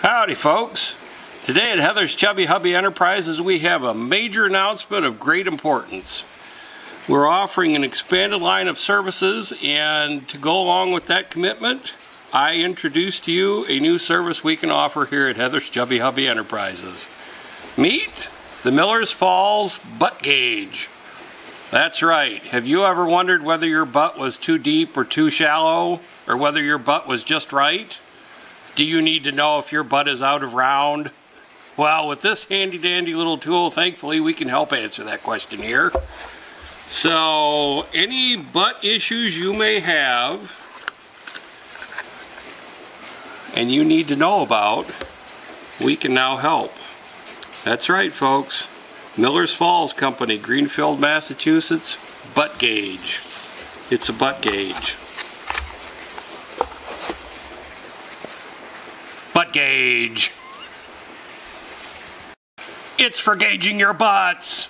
Howdy folks. Today at Heather's Chubby Hubby Enterprises we have a major announcement of great importance. We're offering an expanded line of services and to go along with that commitment I introduce to you a new service we can offer here at Heather's Chubby Hubby Enterprises. Meet the Millers Falls Butt Gauge. That's right. Have you ever wondered whether your butt was too deep or too shallow or whether your butt was just right? Do you need to know if your butt is out of round? Well, with this handy dandy little tool, thankfully we can help answer that question here. So, any butt issues you may have and you need to know about, we can now help. That's right, folks. Miller's Falls Company, Greenfield, Massachusetts, butt gauge. It's a butt gauge. Gauge. It's for gauging your butts.